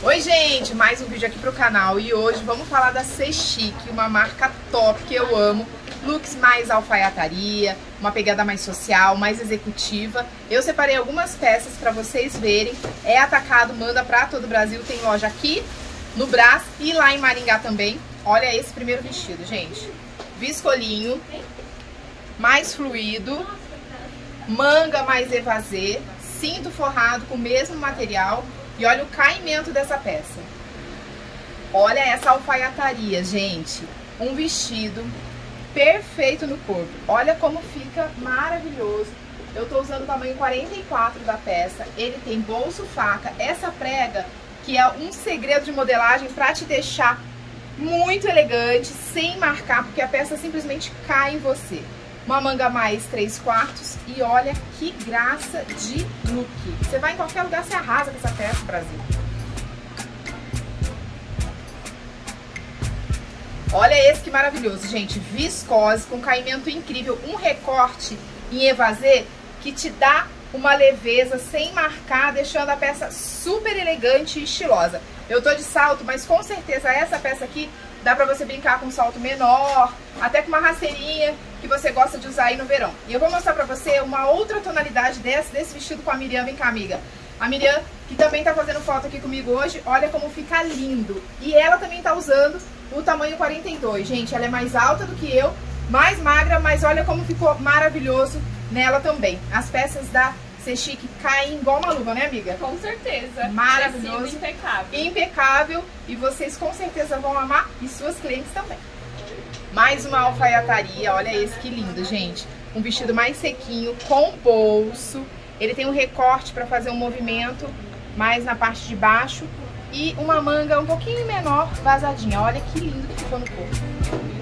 Oi gente, mais um vídeo aqui pro canal e hoje vamos falar da Chic, uma marca top que eu amo, looks mais alfaiataria, uma pegada mais social, mais executiva. Eu separei algumas peças para vocês verem, é atacado, manda pra todo o Brasil, tem loja aqui no Brás e lá em Maringá também. Olha esse primeiro vestido, gente, viscolinho, mais fluido, manga mais evasê, cinto forrado com o mesmo material e olha o caimento dessa peça. Olha essa alfaiataria, gente. Um vestido perfeito no corpo. Olha como fica maravilhoso. Eu tô usando o tamanho 44 da peça. Ele tem bolso faca. Essa prega, que é um segredo de modelagem para te deixar muito elegante, sem marcar, porque a peça simplesmente cai em você uma manga mais 3 quartos e olha que graça de look. Você vai em qualquer lugar, você arrasa com essa peça, Brasil. Olha esse que maravilhoso, gente. Viscose, com caimento incrível. Um recorte em evasê que te dá uma leveza sem marcar, deixando a peça super elegante e estilosa. Eu tô de salto, mas com certeza essa peça aqui dá pra você brincar com um salto menor, até com uma rasteirinha que você gosta de usar aí no verão. E eu vou mostrar pra você uma outra tonalidade desse, desse vestido com a Miriam. Vem cá, amiga. A Miriam, que também tá fazendo foto aqui comigo hoje, olha como fica lindo. E ela também tá usando o tamanho 42. Gente, ela é mais alta do que eu, mais magra, mas olha como ficou maravilhoso nela também. As peças da ser chique caem igual uma luva, né, amiga? Com certeza. Maravilhoso. Tecido impecável. Impecável. E vocês com certeza vão amar e suas clientes também. Mais uma alfaiataria, olha esse que lindo, gente. Um vestido mais sequinho, com bolso. Ele tem um recorte para fazer um movimento mais na parte de baixo. E uma manga um pouquinho menor, vazadinha. Olha que lindo que ficou no corpo.